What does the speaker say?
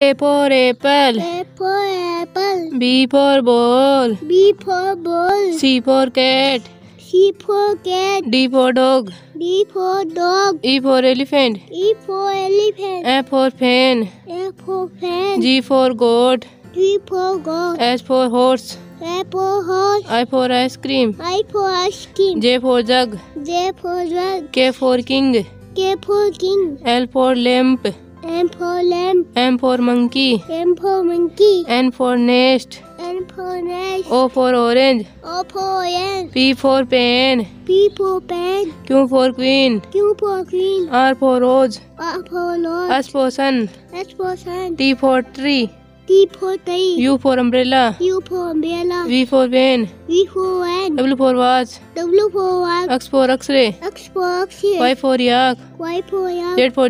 A for apple. A for apple. B for ball. B for ball. C for cat. C for cat. D for dog. D for dog. E for elephant. E for elephant. F for fan. F for fan. G for goat. G for goat. H for horse. A for horse. I for ice cream. I for ice cream. J for jug. J for jug. K for king. K for king. L for lamp. M for lamp. M for monkey. M for monkey. N for nest. N for nest. O for orange. O for ant. P for pen. P for pen. Q for queen. Q for queen. R for rose. R for lord. S for sun. S for sun. T for tree. T for tree. U for umbrella. U for umbrella. V for van. V for van. W for watch. W for watch. X for X-ray. X for X-ray. Y for yak. Y for yak. Z for